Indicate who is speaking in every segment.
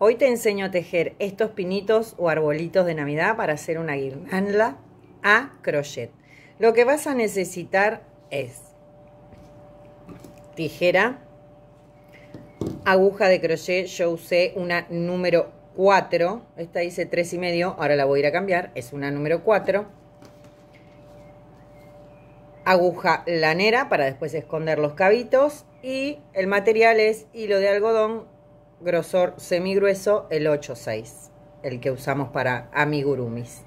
Speaker 1: Hoy te enseño a tejer estos pinitos o arbolitos de Navidad para hacer una guirnalda a crochet. Lo que vas a necesitar es tijera, aguja de crochet, yo usé una número 4, esta dice 3 y medio, ahora la voy a ir a cambiar, es una número 4. Aguja lanera para después esconder los cabitos y el material es hilo de algodón grosor semigrueso, el 8-6, el que usamos para amigurumis.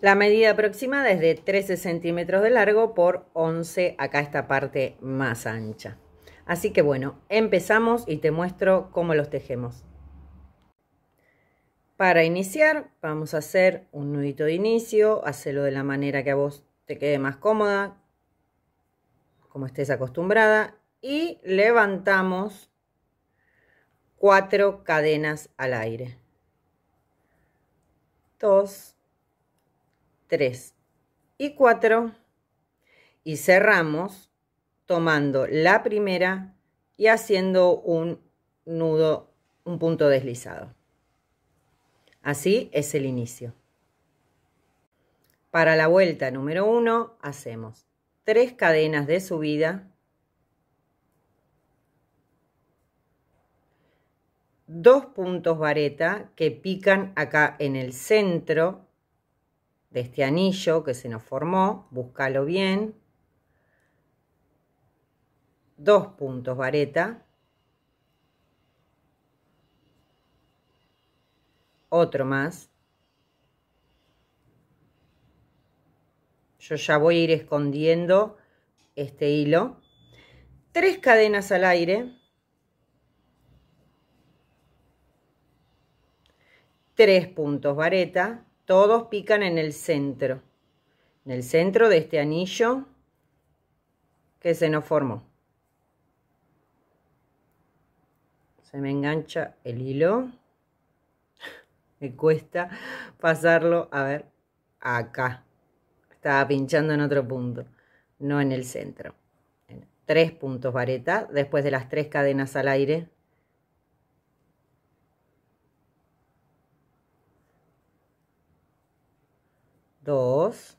Speaker 1: La medida aproximada es de 13 centímetros de largo por 11, acá esta parte más ancha. Así que bueno, empezamos y te muestro cómo los tejemos. Para iniciar vamos a hacer un nudito de inicio, hacelo de la manera que a vos te quede más cómoda, como estés acostumbrada, y levantamos cuatro cadenas al aire. Dos, tres y cuatro. Y cerramos tomando la primera y haciendo un nudo, un punto deslizado. Así es el inicio. Para la vuelta número uno hacemos tres cadenas de subida dos puntos vareta que pican acá en el centro de este anillo que se nos formó, búscalo bien, dos puntos vareta, otro más, yo ya voy a ir escondiendo este hilo, tres cadenas al aire, tres puntos vareta, todos pican en el centro, en el centro de este anillo que se nos formó. Se me engancha el hilo, me cuesta pasarlo, a ver, acá, estaba pinchando en otro punto, no en el centro. Tres puntos vareta, después de las tres cadenas al aire, dos,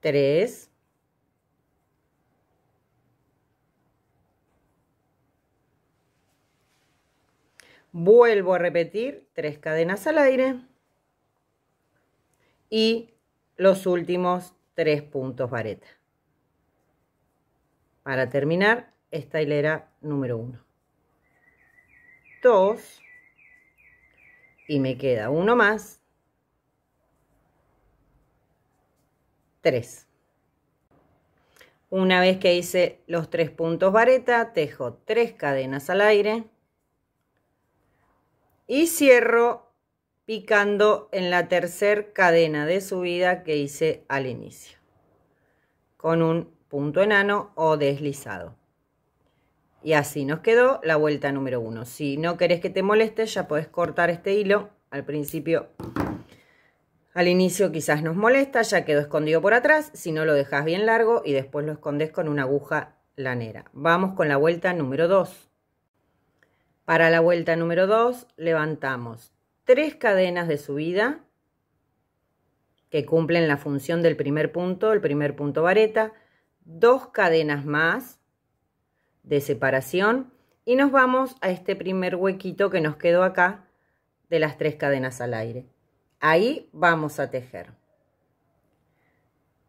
Speaker 1: tres, vuelvo a repetir tres cadenas al aire y los últimos tres puntos vareta para terminar esta hilera número uno. Dos, y me queda uno más. Tres. Una vez que hice los tres puntos vareta, tejo tres cadenas al aire y cierro picando en la tercer cadena de subida que hice al inicio con un punto enano o deslizado. Y así nos quedó la vuelta número uno. Si no querés que te moleste, ya podés cortar este hilo. Al principio, al inicio quizás nos molesta, ya quedó escondido por atrás. Si no, lo dejas bien largo y después lo escondes con una aguja lanera. Vamos con la vuelta número 2. Para la vuelta número 2 levantamos tres cadenas de subida que cumplen la función del primer punto, el primer punto vareta, dos cadenas más de separación y nos vamos a este primer huequito que nos quedó acá de las tres cadenas al aire. Ahí vamos a tejer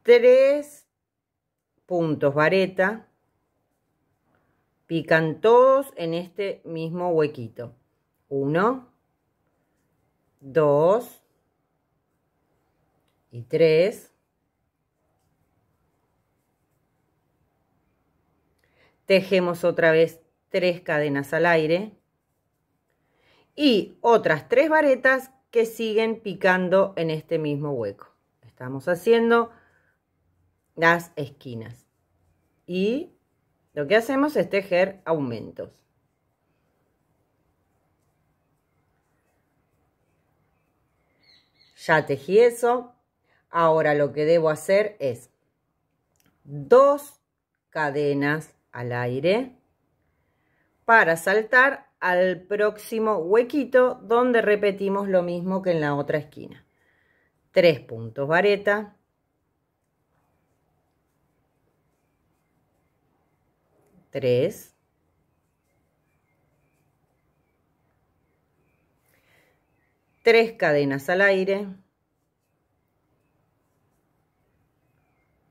Speaker 1: tres puntos vareta, pican todos en este mismo huequito. Uno, dos y tres. Tejemos otra vez tres cadenas al aire y otras tres varetas que siguen picando en este mismo hueco. Estamos haciendo las esquinas y lo que hacemos es tejer aumentos. Ya tejí eso. Ahora lo que debo hacer es dos cadenas al aire para saltar al próximo huequito donde repetimos lo mismo que en la otra esquina. Tres puntos vareta. Tres. Tres cadenas al aire.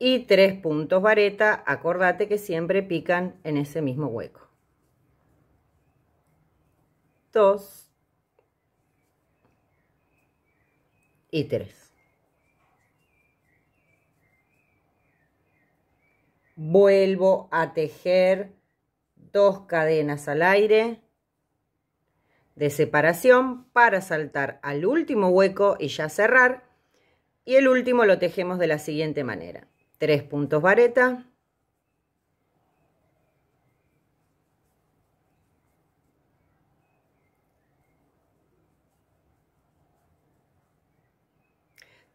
Speaker 1: Y tres puntos vareta, acordate que siempre pican en ese mismo hueco. 2 y 3. Vuelvo a tejer dos cadenas al aire de separación para saltar al último hueco y ya cerrar. Y el último lo tejemos de la siguiente manera. Tres puntos vareta.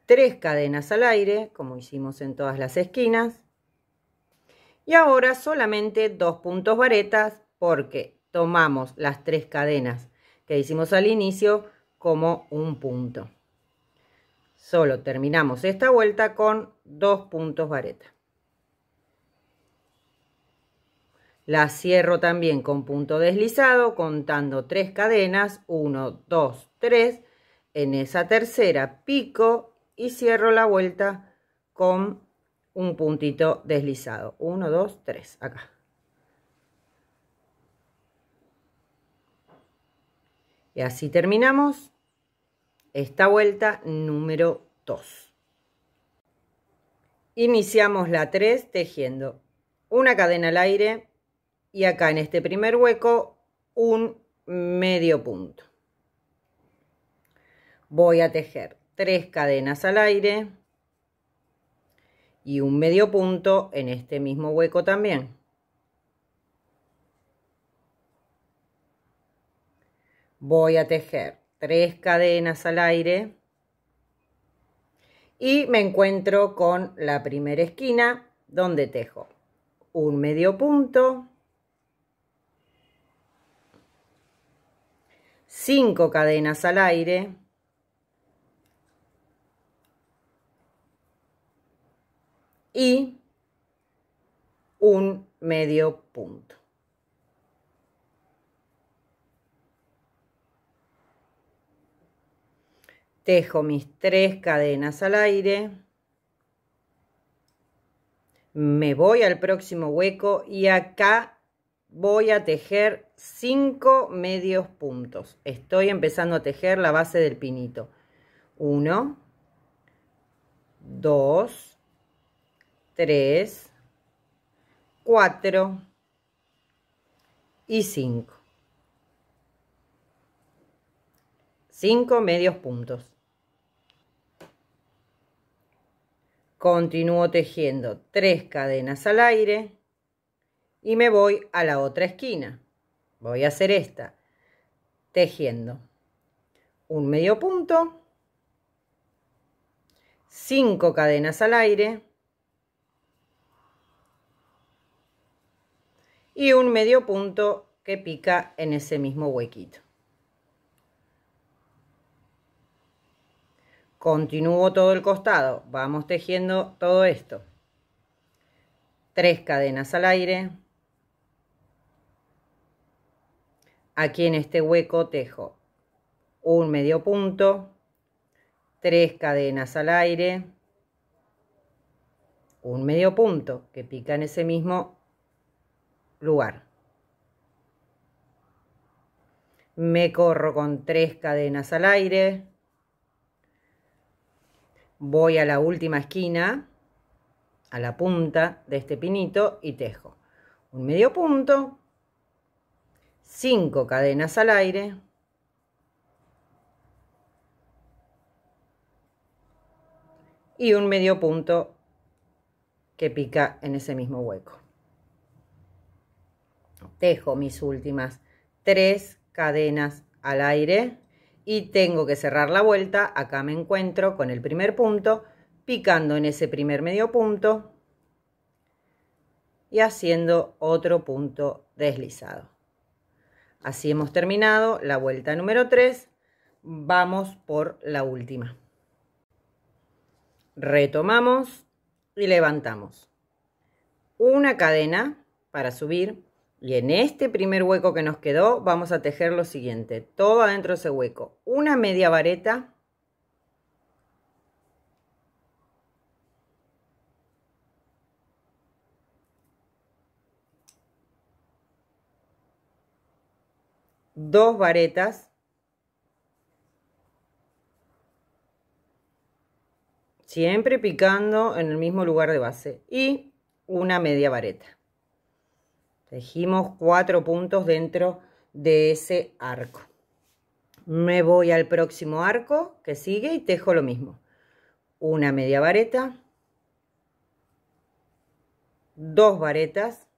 Speaker 1: tres cadenas al aire, como hicimos en todas las esquinas. Y ahora solamente dos puntos varetas porque tomamos las tres cadenas que hicimos al inicio como un punto. Solo terminamos esta vuelta con dos puntos vareta. La cierro también con punto deslizado, contando tres cadenas, 1, 2, 3. En esa tercera pico y cierro la vuelta con un puntito deslizado. 1, 2, 3, acá. Y así terminamos esta vuelta número 2. Iniciamos la 3 tejiendo una cadena al aire y acá en este primer hueco un medio punto. Voy a tejer tres cadenas al aire y un medio punto en este mismo hueco también. Voy a tejer tres cadenas al aire y me encuentro con la primera esquina donde tejo un medio punto, cinco cadenas al aire, y un medio punto. Tejo mis tres cadenas al aire. Me voy al próximo hueco y acá voy a tejer cinco medios puntos. Estoy empezando a tejer la base del pinito. Uno, dos, 3, 4 y 5. 5 medios puntos. Continúo tejiendo 3 cadenas al aire y me voy a la otra esquina. Voy a hacer esta, tejiendo un medio punto, 5 cadenas al aire, y un medio punto que pica en ese mismo huequito. Continúo todo el costado, vamos tejiendo todo esto. Tres cadenas al aire. Aquí en este hueco tejo un medio punto, tres cadenas al aire, un medio punto que pica en ese mismo lugar. Me corro con tres cadenas al aire. Voy a la última esquina, a la punta de este pinito y tejo. Un medio punto, cinco cadenas al aire, y un medio punto que pica en ese mismo hueco. Tejo mis últimas tres cadenas al aire y tengo que cerrar la vuelta. Acá me encuentro con el primer punto, picando en ese primer medio punto y haciendo otro punto deslizado. Así hemos terminado la vuelta número 3. Vamos por la última. Retomamos y levantamos. Una cadena para subir y en este primer hueco que nos quedó vamos a tejer lo siguiente. Todo adentro de ese hueco. Una media vareta dos varetas, siempre picando en el mismo lugar de base y una media vareta. Tejimos cuatro puntos dentro de ese arco. Me voy al próximo arco que sigue y tejo lo mismo. Una media vareta, dos varetas,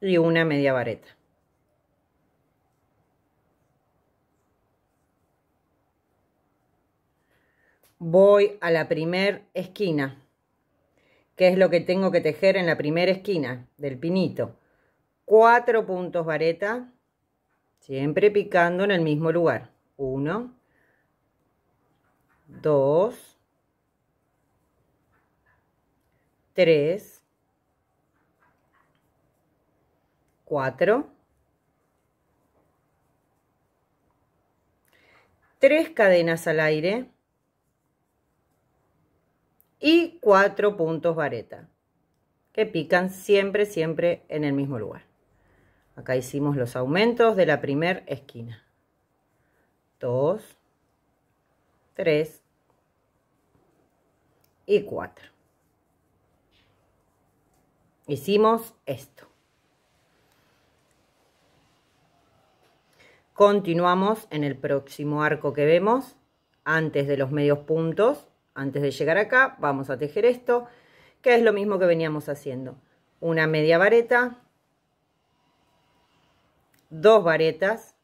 Speaker 1: y una media vareta. Voy a la primer esquina, que es lo que tengo que tejer en la primera esquina del pinito. Cuatro puntos vareta, siempre picando en el mismo lugar. Uno, dos, tres, 4, 3 cadenas al aire y 4 puntos vareta que pican siempre, siempre en el mismo lugar. Acá hicimos los aumentos de la primera esquina. 2, 3 y 4. Hicimos esto. Continuamos en el próximo arco que vemos, antes de los medios puntos, antes de llegar acá, vamos a tejer esto, que es lo mismo que veníamos haciendo. Una media vareta, dos varetas,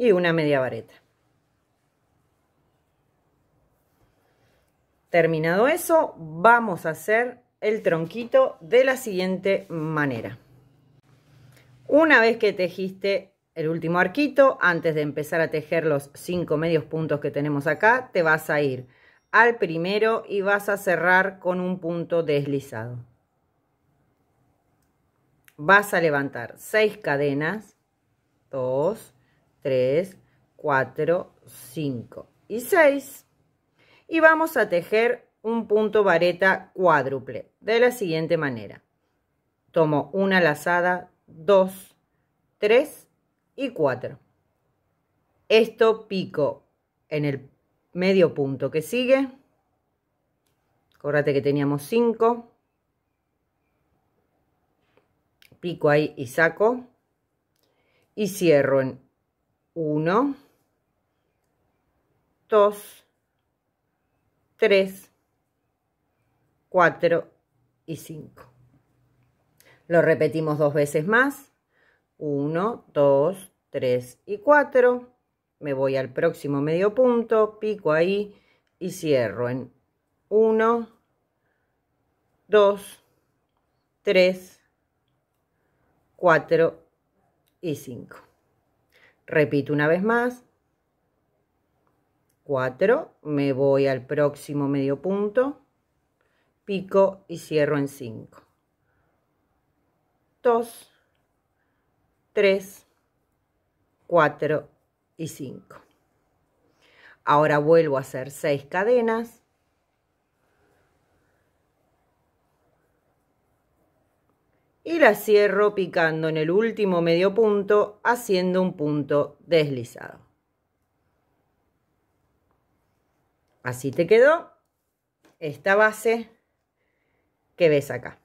Speaker 1: y una media vareta. Terminado eso, vamos a hacer el tronquito de la siguiente manera. Una vez que tejiste el último arquito, antes de empezar a tejer los cinco medios puntos que tenemos acá, te vas a ir al primero y vas a cerrar con un punto deslizado. Vas a levantar seis cadenas, 2, 3, 4, 5 y 6. Y vamos a tejer un punto vareta cuádruple de la siguiente manera. Tomo una lazada, dos, tres y cuatro. Esto pico en el medio punto que sigue. Acuérdate que teníamos cinco. Pico ahí y saco. Y cierro en uno, dos, tres, 4 y 5. Lo repetimos dos veces más. 1, 2, 3 y 4. Me voy al próximo medio punto, pico ahí y cierro en 1, 2, 3, 4 y 5. Repito una vez más. 4, me voy al próximo medio punto, pico y cierro en 5. 2, 3, 4 y 5. Ahora vuelvo a hacer 6 cadenas. Y la cierro picando en el último medio punto, haciendo un punto deslizado. Así te quedó esta base que ves acá.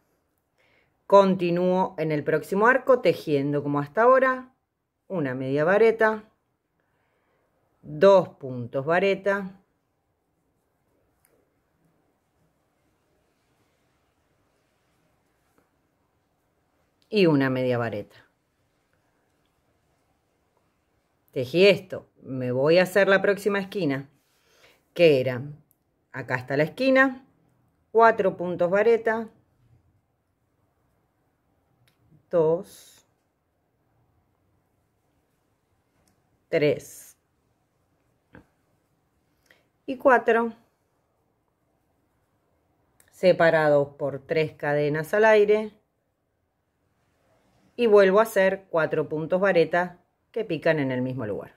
Speaker 1: Continúo en el próximo arco tejiendo como hasta ahora una media vareta, dos puntos vareta, y una media vareta. Tejí esto, me voy a hacer la próxima esquina, que era, acá está la esquina, cuatro puntos vareta, tres y cuatro, separados por tres cadenas al aire, y vuelvo a hacer cuatro puntos vareta que pican en el mismo lugar.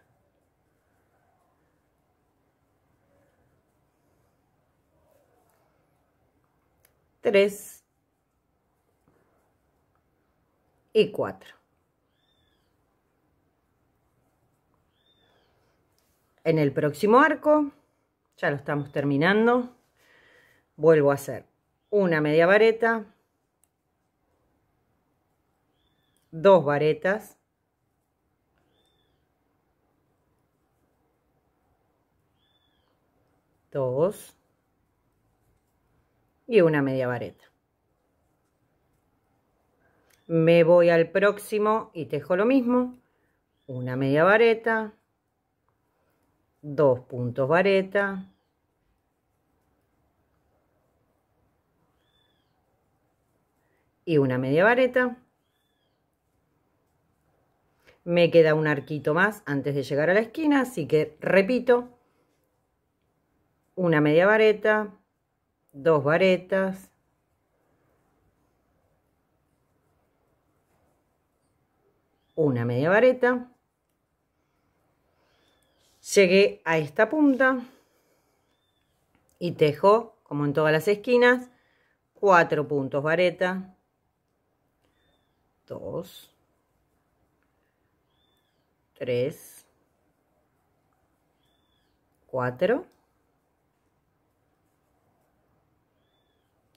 Speaker 1: Tres y. En el próximo arco, ya lo estamos terminando, vuelvo a hacer una media vareta, dos varetas, dos y una media vareta. Me voy al próximo y tejo lo mismo, una media vareta, dos puntos vareta, y una media vareta. Me queda un arquito más antes de llegar a la esquina, así que repito, una media vareta, dos varetas, una media vareta, llegué a esta punta y tejo, como en todas las esquinas, cuatro puntos vareta, dos, tres, cuatro,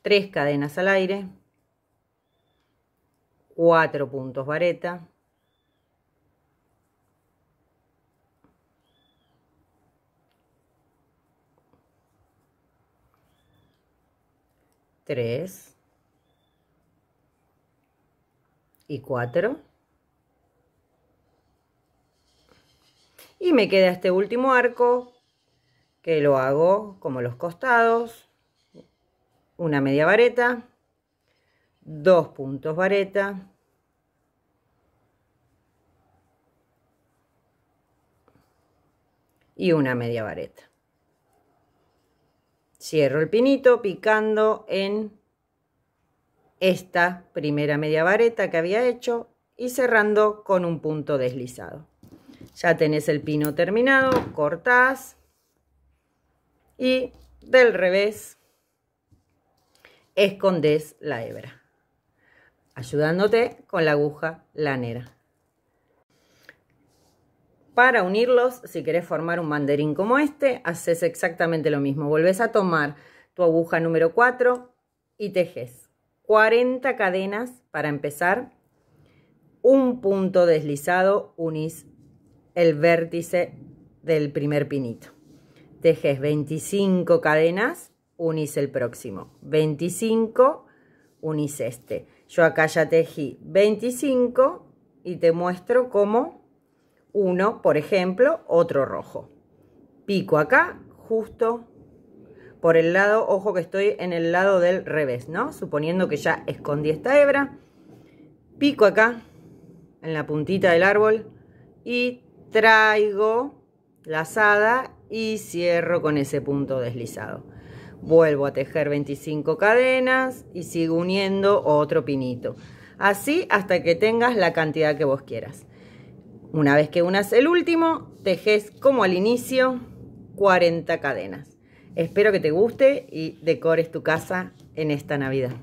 Speaker 1: tres cadenas al aire, cuatro puntos vareta, tres y cuatro y me queda este último arco que lo hago como los costados una media vareta, dos puntos vareta, y una media vareta. Cierro el pinito picando en esta primera media vareta que había hecho y cerrando con un punto deslizado. Ya tenés el pino terminado, cortás y del revés escondes la hebra, ayudándote con la aguja lanera. Para unirlos, si querés formar un banderín como este, haces exactamente lo mismo. Volvés a tomar tu aguja número 4 y tejes 40 cadenas para empezar. Un punto deslizado, unís el vértice del primer pinito. Tejes 25 cadenas unís el próximo. 25, unís este. Yo acá ya tejí 25 y te muestro cómo uno, por ejemplo, otro rojo. Pico acá, justo por el lado, ojo que estoy en el lado del revés, ¿no? Suponiendo que ya escondí esta hebra. Pico acá, en la puntita del árbol y traigo la asada y cierro con ese punto deslizado vuelvo a tejer 25 cadenas y sigo uniendo otro pinito. Así hasta que tengas la cantidad que vos quieras. Una vez que unas el último, tejes como al inicio 40 cadenas. Espero que te guste y decores tu casa en esta Navidad.